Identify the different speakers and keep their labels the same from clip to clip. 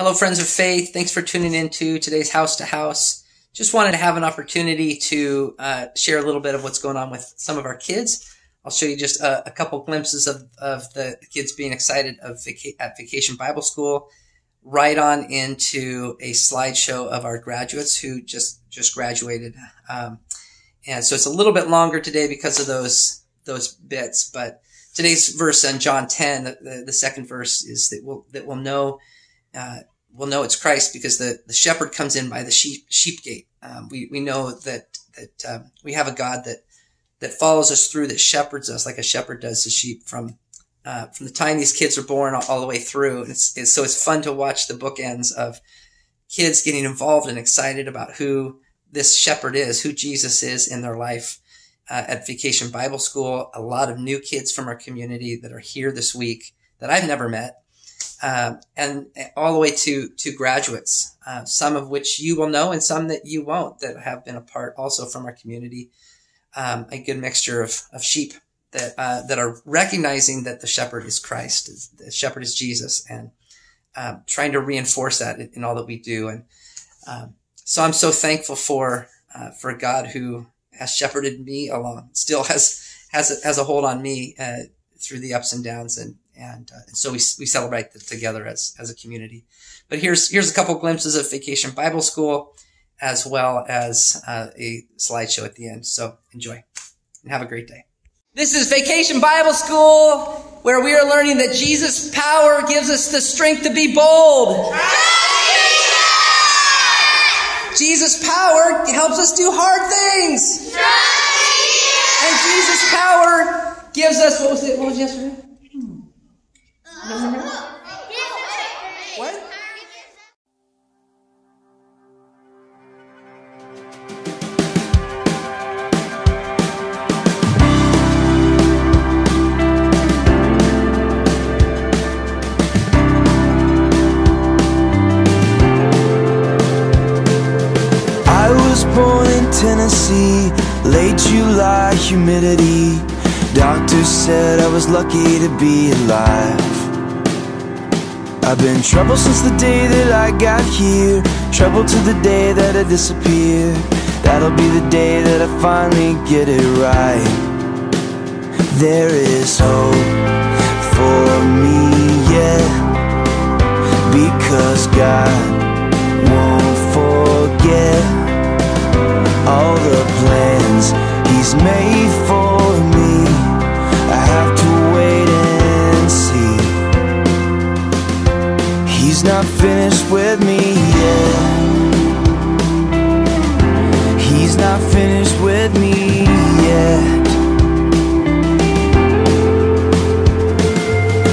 Speaker 1: Hello, friends of faith. Thanks for tuning in to today's House to House. Just wanted to have an opportunity to uh, share a little bit of what's going on with some of our kids. I'll show you just a, a couple glimpses of, of the kids being excited of vaca- at Vacation Bible School, right on into a slideshow of our graduates who just just graduated. Um, and so it's a little bit longer today because of those those bits. But today's verse in John 10, the, the second verse is that we'll that we'll know uh, we'll know it's Christ because the, the shepherd comes in by the sheep sheep gate. Um, we we know that that um, we have a God that that follows us through, that shepherds us like a shepherd does the sheep from uh, from the time these kids are born all, all the way through. And it's, it's, so it's fun to watch the bookends of kids getting involved and excited about who this shepherd is, who Jesus is in their life. Uh, at Vacation Bible School, a lot of new kids from our community that are here this week that I've never met um, and all the way to to graduates, uh, some of which you will know and some that you won't, that have been a part also from our community. Um, a good mixture of, of sheep that uh, that are recognizing that the shepherd is Christ, the shepherd is Jesus, and um, trying to reinforce that in, in, all that we do. And um, so I'm so thankful for uh, for God who has shepherded me along, still has has a, has a hold on me uh, through the ups and downs, and and, uh, and so we, we celebrate together as, as a community. But here's, here's a couple glimpses of Vacation Bible School as well as uh, a slideshow at the end. So enjoy and have a great day. This is Vacation Bible School where we are learning that Jesus' power gives us the strength to be bold. Jesus' power helps us do hard things. And Jesus' power gives us, what was it, what was yesterday? What?
Speaker 2: I was born in Tennessee, late July humidity. Doctors said I was lucky to be alive. I've been trouble since the day that I got here. Trouble to the day that I disappear. That'll be the day that I finally get it right. There is hope for me, yeah. Because God won't forget All the plans He's made for not finished with me yet. He's not finished with me yet.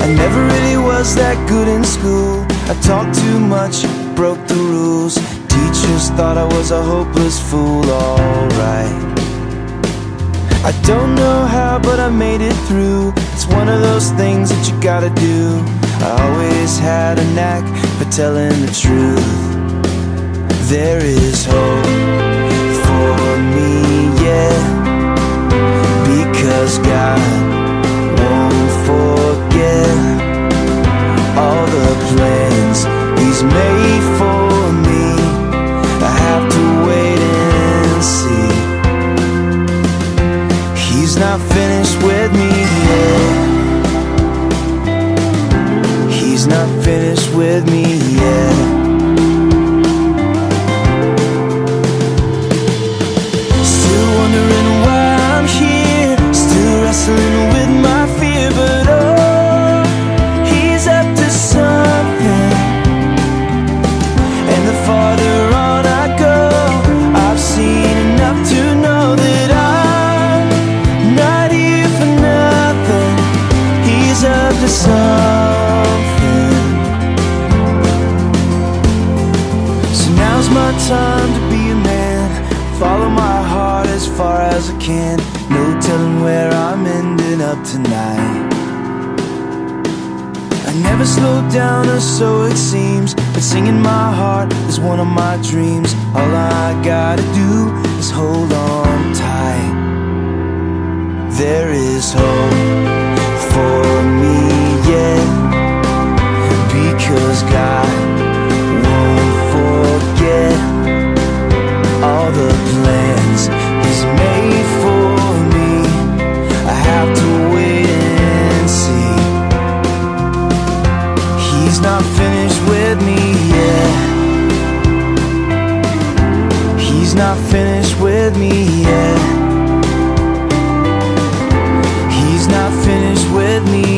Speaker 2: I never really was that good in school. I talked too much, broke the rules. Teachers thought I was a hopeless fool, alright. I don't know how, but I made it through. It's one of those things that you gotta do I always had a knack for telling the truth. There is hope for me, yeah. Because God won't forget All the plans He's made for me. I have to wait and see. He's not finished with never slow down or so it seems. But singing my heart is one of my dreams. All I gotta do is hold on tight. There is hope for me, yeah. Because God He's not finished with me yet. He's not finished with me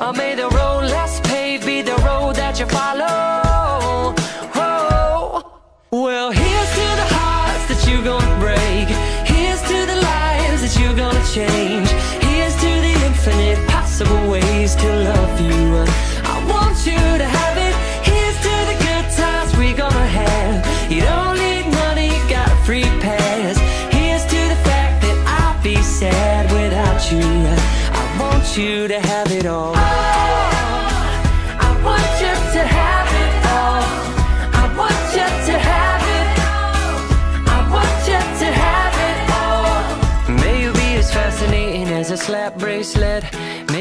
Speaker 3: Or may the road less paved be the road that you follow. Oh, well, here's to the hearts that you're gonna break. Here's to the lives that you're gonna change. Here's to the infinite possible ways to love you. Want you to have it all. Oh, I want you to have it all. I want you to have it. All. I want you to have it all. May you be as fascinating as a slap bracelet.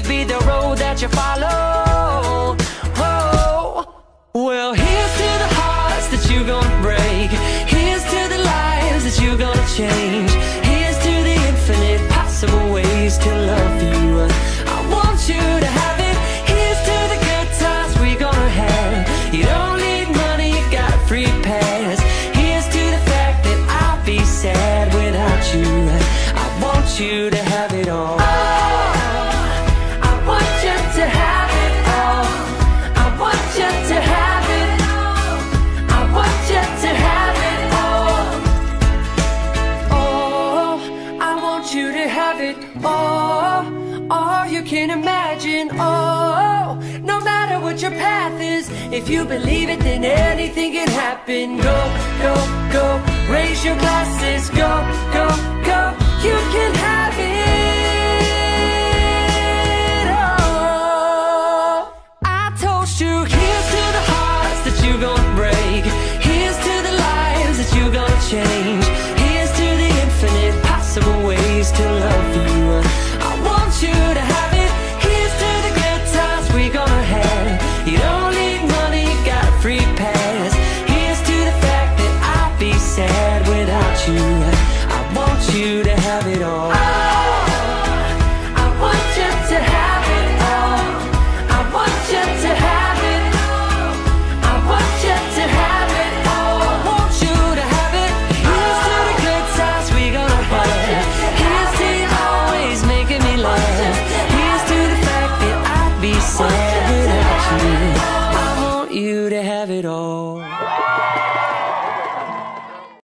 Speaker 3: paved be the road that you follow. Oh, well, here's to the hearts that you're gonna break. Here's to the lives that you're gonna change. Here's to the infinite possible ways to love you. I want you to have it. Here's to the good times we're gonna have. You don't need money, you got a free pass. Here's to the fact that I'll be sad without you. I want you to you can imagine. Oh, no matter what your path is, if you believe it, then anything can happen. Go, go, go. Raise your glasses. Go, go, go. You can have